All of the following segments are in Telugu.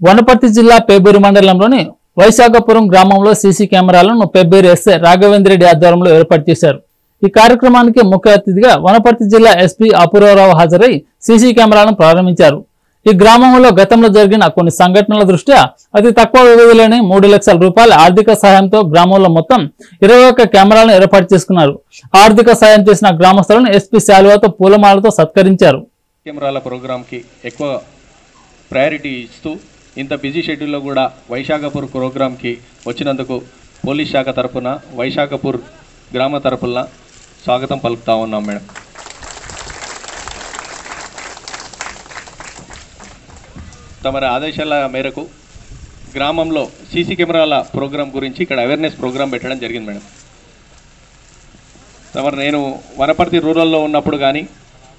వనపర్తి జిల్లా పేబూరు మండలంలోని వైశాఖపురం గ్రామంలో సీసీ కెమెరాలను పెబ్బేరు ఎస్ఏ రాఘవేంద్ర రెడ్డి ఆధ్వర్యంలో ఏర్పాటు చేశారు. ఈ కార్యక్రమానికి ముఖ్య అతిథిగా వనపర్తి జిల్లా ఎస్పీ అపూర్వరావు హాజరై సీసీ కెమెరాలను ప్రారంభించారు. ఈ గ్రామంలో గతంలో జరిగిన కొన్ని సంఘటనల దృష్ట్యా అతి తక్కువ వ్యవధిలోనే మూడు లక్షల రూపాయల ఆర్థిక సహాయంతో గ్రామంలో మొత్తం ఇరవై ఒక్క కెమెరాలను ఏర్పాటు చేసుకున్నారు. ఆర్థిక సాయం చేసిన గ్రామస్తులను ఎస్పీ శాలువాతో పూలమాలతో సత్కరించారు. కెమెరాల ప్రోగ్రామ్కి ఎక్కువ ప్రయారిటీ ఇస్తూ ఇంత బిజీ షెడ్యూల్లో కూడా వైశాఖపూర్ ప్రోగ్రామ్కి వచ్చినందుకు పోలీస్ శాఖ తరఫున వైశాఖపూర్ గ్రామ తరఫున స్వాగతం పలుకుతా ఉన్నాం మేడం. తమరి ఆదేశాల మేరకు గ్రామంలో సీసీ కెమెరాల ప్రోగ్రాం గురించి ఇక్కడ అవేర్నెస్ ప్రోగ్రాం పెట్టడం జరిగింది మేడం. తమరు నేను వనపర్తి రూరల్లో ఉన్నప్పుడు కానీ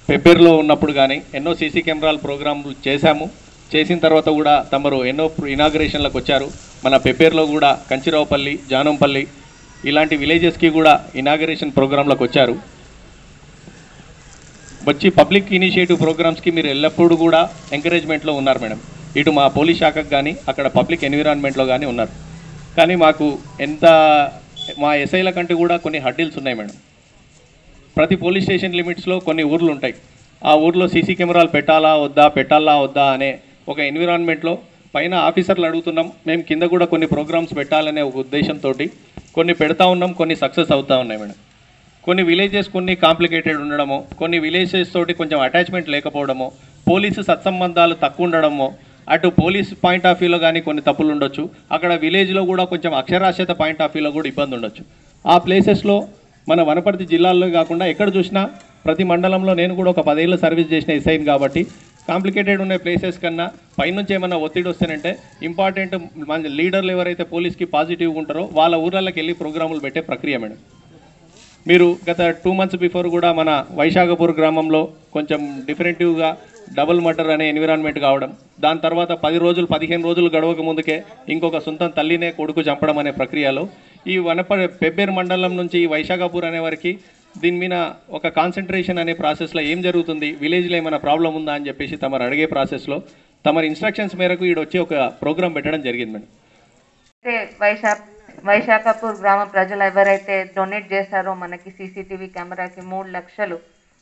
పెబ్బేరులో ఉన్నప్పుడు కానీ ఎన్నో సీసీ కెమెరాల ప్రోగ్రాంలు చేశాము. చేసిన తర్వాత కూడా తమరు ఎన్నో ఇనాగ్రేషన్లకు వచ్చారు. మన పెపేర్లో కూడా కంచిరావుపల్లి జానంపల్లి ఇలాంటి విలేజెస్కి కూడా ఇనాగరేషన్ ప్రోగ్రాంలకు వచ్చారు. వచ్చి పబ్లిక్ ఇనిషియేటివ్ ప్రోగ్రామ్స్కి మీరు ఎల్లప్పుడూ కూడా ఎంకరేజ్మెంట్లో ఉన్నారు మేడం. ఇటు మా పోలీస్ శాఖకు కానీ అక్కడ పబ్లిక్ ఎన్విరాన్మెంట్లో కానీ ఉన్నారు. కానీ మాకు ఎంత మా ఎస్ఐల కంటే కూడా కొన్ని హడ్డిల్స్ ఉన్నాయి మేడం. ప్రతి పోలీస్ స్టేషన్ లిమిట్స్లో కొన్ని ఊర్లు ఉంటాయి. ఆ ఊర్లో సీసీ కెమెరాలు పెట్టాలా వద్దా పెట్టాలా వద్దా అనే ఒక ఎన్విరాన్మెంట్లో పైన ఆఫీసర్లు అడుగుతున్నాం మేము కింద కూడా కొన్ని ప్రోగ్రామ్స్ పెట్టాలనే ఒక ఉద్దేశంతో కొన్ని పెడతా ఉన్నాం కొన్ని సక్సెస్ అవుతూ ఉన్నాయి మేడం. కొన్ని విలేజెస్ కొన్ని కాంప్లికేటెడ్ ఉండడము కొన్ని విలేజెస్ తోటి కొంచెం అటాచ్మెంట్ లేకపోవడము పోలీసు సత్సంబంధాలు తక్కువ ఉండడము అటు పోలీస్ పాయింట్ ఆఫ్ వ్యూలో కానీ కొన్ని తప్పులు ఉండొచ్చు అక్కడ విలేజ్లో కూడా కొంచెం అక్షరాస్యత పాయింట్ ఆఫ్ వ్యూలో కూడా ఇబ్బంది ఉండొచ్చు. ఆ ప్లేసెస్లో మన వనపర్తి జిల్లాల్లో కాకుండా ఎక్కడ చూసినా ప్రతి మండలంలో నేను కూడా ఒక పదేళ్ళు సర్వీస్ చేసిన ఎస్ఐని కాబట్టి కాంప్లికేటెడ్ ఉండే ప్లేసెస్ కన్నా పైనుంచి ఏమైనా ఒత్తిడి వస్తేనంటే ఇంపార్టెంట్ మన లీడర్లు ఎవరైతే పోలీస్కి పాజిటివ్గా ఉంటారో వాళ్ళ ఊర్లకి వెళ్ళి ప్రోగ్రాములు పెట్టే ప్రక్రియ మేడం. మీరు గత టూ మంత్స్ బిఫోర్ కూడా మన వైశాఖపూర్ గ్రామంలో కొంచెం డిఫరెంటివ్గా డబుల్ మర్డర్ అనే ఎన్విరాన్మెంట్ కావడం దాని తర్వాత పది రోజులు పదిహేను రోజులు గడవక ముందుకే ఇంకొక సొంతం తల్లినే కొడుకు చంపడం అనే ప్రక్రియలో ఈ వనప పెబ్బేరు మండలం నుంచి ఈ వైశాఖపూర్ అనే వారికి దీని మీద ఒక కాన్సన్ట్రేషన్ అనే ప్రాసెస్లో ఏం జరుగుతుంది? విలేజ్లో ఏమైనా ప్రాబ్లం ఉందా అని చెప్పేసి తమరు అడిగే ప్రాసెస్లో తమరి ఇన్స్ట్రక్షన్స్ మేరకు ఈడ వచ్చి ఒక ప్రోగ్రామ్ పెట్టడం జరిగింది మేడం. అయితే వైశాఖపూర్ గ్రామ ప్రజలు ఎవరైతే డొనేట్ చేశారో మనకి సీసీటీవీ కెమెరాకి మూడు లక్షలు.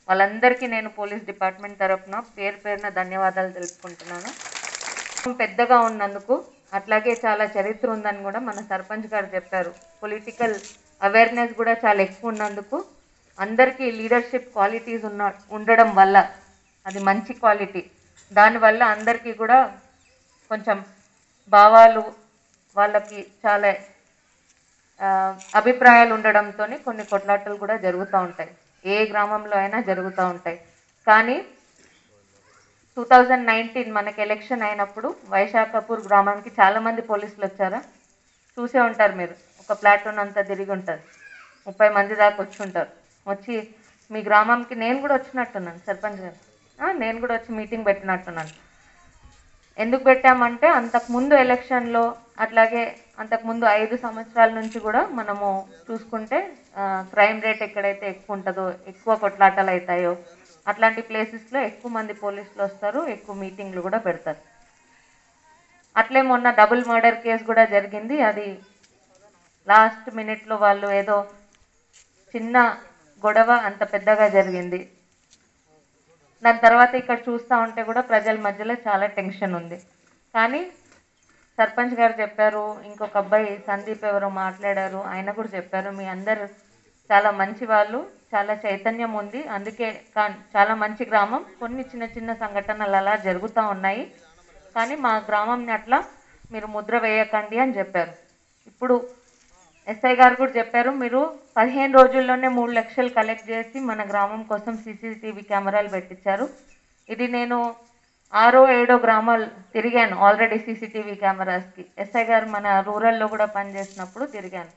వాళ్ళందరికీ నేను పోలీస్ డిపార్ట్మెంట్ తరఫున పేరు పేరున ధన్యవాదాలు తెలుపుకుంటున్నాను. పెద్దగా ఉన్నందుకు అట్లాగే చాలా చరిత్ర ఉందని కూడా మన సర్పంచ్ గారు చెప్పారు. పొలిటికల్ అవేర్నెస్ కూడా చాలా ఎక్కువ ఉన్నందుకు అందరికీ లీడర్షిప్ క్వాలిటీస్ ఉన్న ఉండడం వల్ల అది మంచి క్వాలిటీ దానివల్ల అందరికీ కూడా కొంచెం భావాలు వాళ్ళకి చాలా అభిప్రాయాలు ఉండడంతో కొన్ని కొట్లాటలు కూడా జరుగుతూ ఉంటాయి. ఏ గ్రామంలో అయినా జరుగుతూ ఉంటాయి. కానీ టూ థౌజండ్ నైన్టీన్ మనకి ఎలక్షన్ అయినప్పుడు వైశాఖపూర్ గ్రామానికి చాలామంది పోలీసులు వచ్చారా? చూసే ఉంటారు మీరు. ఒక ప్లాటూన్ అంతా తిరిగి ఉంటుంది ముప్పై మంది దాకా వచ్చి ఉంటారు. వచ్చి మీ గ్రామంకి నేను కూడా వచ్చినట్టున్నాను సర్పంచ్ గారు. నేను కూడా వచ్చి మీటింగ్ పెట్టినట్టున్నాను. ఎందుకు పెట్టామంటే అంతకుముందు ఎలక్షన్లో అట్లాగే అంతకుముందు ఐదు సంవత్సరాల నుంచి కూడా మనము చూసుకుంటే క్రైమ్ రేట్ ఎక్కడైతే ఎక్కువ ఉంటుందో ఎక్కువ కొట్లాటలు అవుతాయో అట్లాంటి ప్లేసెస్లో ఎక్కువ మంది పోలీసులు వస్తారు ఎక్కువ మీటింగ్లు కూడా పెడతారు. అట్లే మొన్న డబుల్ మర్డర్ కేసు కూడా జరిగింది. అది లాస్ట్ మినిట్లో వాళ్ళు ఏదో చిన్న గొడవ అంత పెద్దగా జరిగింది. దాని తర్వాత ఇక్కడ చూస్తూ ఉంటే కూడా ప్రజల మధ్యలో చాలా టెన్షన్ ఉంది. కానీ సర్పంచ్ గారు చెప్పారు ఇంకొక అబ్బాయి సందీప్ ఎవరో మాట్లాడారు ఆయన కూడా చెప్పారు మీ అందరు చాలా మంచి వాళ్ళు చాలా చైతన్యం ఉంది అందుకే చాలా మంచి గ్రామం కొన్ని చిన్న చిన్న సంఘటనలు అలా జరుగుతూ ఉన్నాయి కానీ మా గ్రామంని అట్లా మీరు ముద్ర వేయకండి అని చెప్పారు. ఇప్పుడు ఎస్ఐ గారు కూడా చెప్పారు మీరు పదిహేను రోజుల్లోనే మూడు లక్షలు కలెక్ట్ చేసి మన గ్రామం కోసం సీసీటీవీ కెమెరాలు పెట్టించారు. ఇది నేను ఆరో ఏడో గ్రామాలు తిరిగాను ఆల్రెడీ సీసీటీవీ కెమెరాస్కి. ఎస్ఐ గారు మన రూరల్లో కూడా పనిచేసినప్పుడు తిరిగాను.